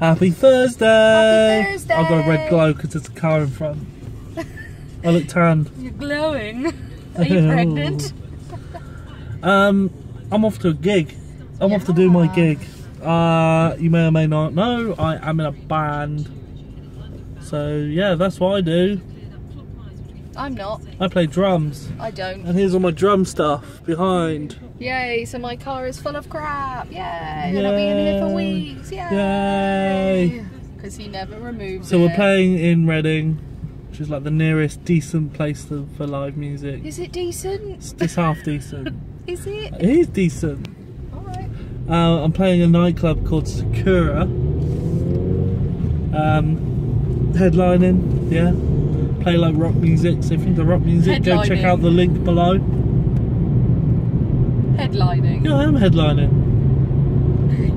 Happy Thursday! Happy Thursday! I've got a red glow because there's a car in front. I look tanned. You're glowing. Are you pregnant? Um, I'm off to a gig. I'm off to do my gig. Uh, you may or may not know, I am in a band. So yeah, that's what I do. I'm not. I play drums. I don't. And here's all my drum stuff behind. Yay, so my car is full of crap. Yay, and I'll be in here for weeks. Yay. Yay. Because he never removes So it. we're playing in Reading, which is like the nearest decent place to, for live music. Is it decent? It's just half decent. Is it? It is decent. Alright. Uh, I'm playing a nightclub called Sakura. Um, headlining, yeah. Play like rock music. So if you're into rock music, go check out the link below. Headlining. Yeah, I am headlining.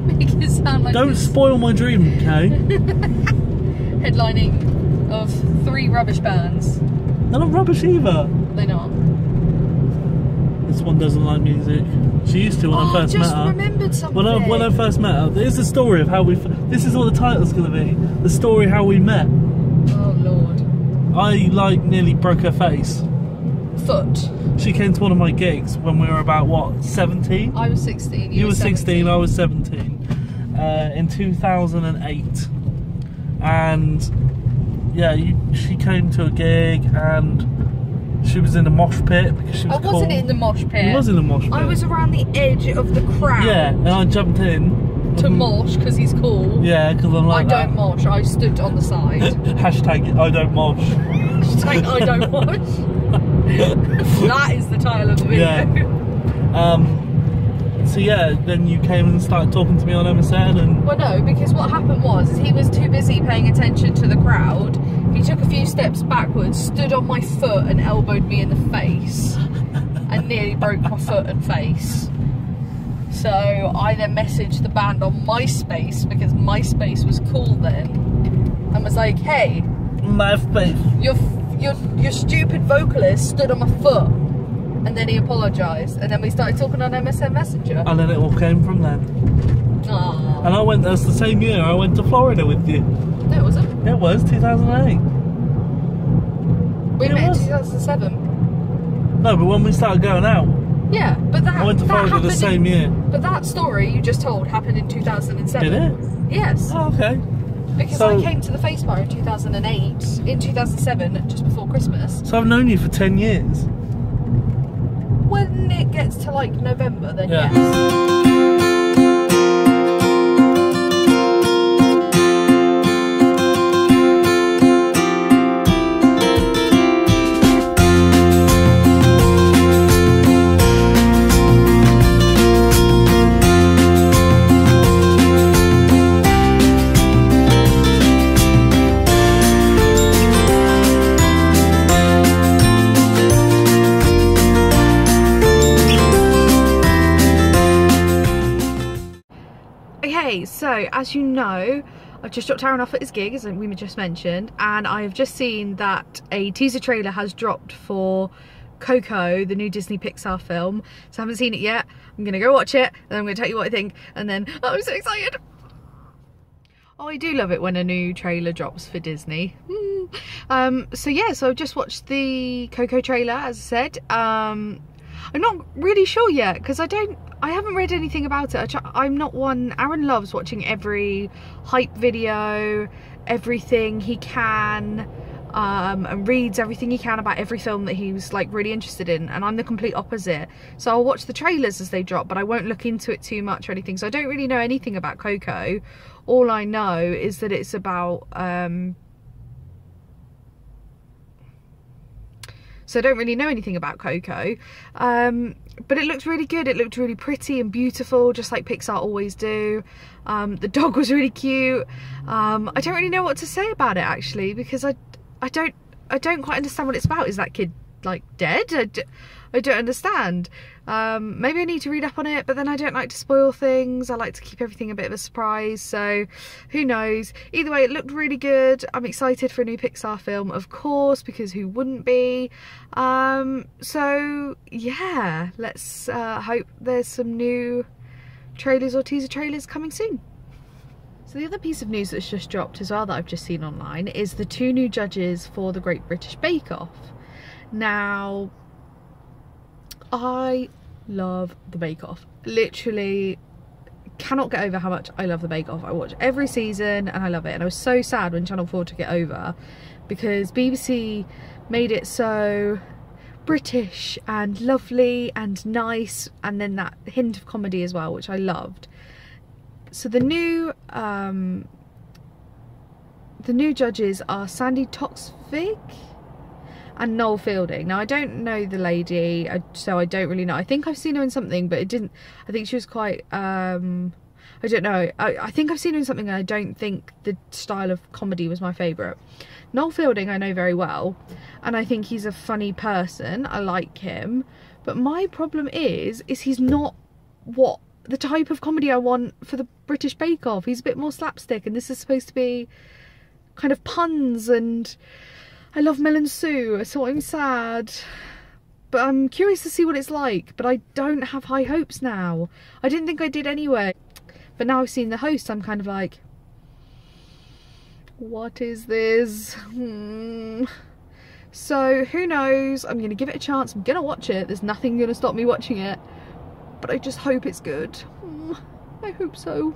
Make it sound like Don't this. spoil my dream, okay? headlining of three rubbish bands. They're not rubbish either. They're not. This one doesn't like music. She used to when oh, I first met her. I remembered something. When I, when I first met her, there's the story of how we. f- This is what the title's gonna be. The story how we met. Oh lord. I like nearly broke her face. Foot. She came to one of my gigs when we were about what 17. I was 16. You, You were 16, 17. I was 17. Uh, in 2008, and yeah, you, she came to a gig and she was in a mosh pit because she was I wasn't in the mosh pit. You was in a mosh pit. I was around the edge of the crowd. Yeah, and I jumped in. To mosh because he's cool. Yeah, because I'm like I like don't mosh. I stood on the side. Hashtag I don't mosh. Hashtag I don't mosh. that is the title of the video. Yeah. Um. So yeah, then you came and started talking to me on MSN, and Well, no, because what happened was he was too busy paying attention to the crowd. He took a few steps backwards, stood on my foot, and elbowed me in the face, and nearly broke my foot and face. So I then messaged the band on MySpace because MySpace was cool then, and was like, "Hey, my face. Your your stupid vocalist stood on my foot." And then he apologised, and then we started talking on MSN Messenger. And then it all came from then. Aww. And I went. That's the same year I went to Florida with you. No, it wasn't. It was 2008. We It met in was. 2007. No, but when we started going out, Yeah, but that I went to that Florida the same in, year. But that story you just told happened in 2007. Did it? Yes, Oh, okay. Because so- I came to the Face Bar in 2008, in 2007, just before Christmas. So I've known you for 10 years. When it gets to like November, then Yeah. yes. So as you know, I've just dropped Aaron off at his gig, as we just mentioned, and I have just seen that a teaser trailer has dropped for Coco, the new Disney Pixar film. So I haven't seen it yet. I'm gonna go watch it, and I'm gonna tell you what I think, and then oh, I'm so excited. Oh, I do love it when a new trailer drops for Disney. Hmm. Um, so yeah, so I've just watched the Coco trailer, as I said. Um, I'm not really sure yet because I don't. I haven't read anything about it. I I'm not one. Aaron loves watching every hype video, everything he can, um, and reads everything he can about every film that he's like really interested in. And I'm the complete opposite. So I'll watch the trailers as they drop, but I won't look into it too much or anything. So I don't really know anything about Coco. All I know is that it's about. Um, so I don't really know anything about Coco. Um, but it looked really good. It looked really pretty and beautiful, just like Pixar always do. Um, the dog was really cute. Um, I don't really know what to say about it actually because I, I don't, I don't quite understand what it's about. Is that kid like dead? I don't understand. Um, maybe I need to read up on it, but then I don't like to spoil things. I like to keep everything a bit of a surprise. So who knows? Either way, it looked really good. I'm excited for a new Pixar film, of course, because who wouldn't be? Um, so yeah, let's uh, hope there's some new trailers or teaser trailers coming soon. So the other piece of news that's just dropped as well that I've just seen online is the two new judges for the Great British Bake Off. Now, I love the Bake Off. Literally cannot get over how much I love the Bake Off. I watch every season and I love it. And I was so sad when Channel 4 took it over because BBC made it so British and lovely and nice and then that hint of comedy as well, which I loved so the new um, the new judges are Sandi Toksvig and Noel Fielding. Now I don't know the lady, so I don't really know. I think I've seen her in something, but it didn't. I think she was quite. Um, I don't know. I, I think I've seen her in something, and I don't think the style of comedy was my favourite. Noel Fielding I know very well, and I think he's a funny person. I like him, but my problem is, is he's not what the type of comedy I want for the British Bake Off. He's a bit more slapstick and this is supposed to be kind of puns and I love Mel and Sue, so I'm sad. But I'm curious to see what it's like, but I don't have high hopes now. I didn't think I did anyway. But now I've seen the host, I'm kind of like, what is this? Hmm. So who knows? I'm going to give it a chance. I'm going to watch it. There's nothing going to stop me watching it. But I just hope it's good. Hmm. I hope so.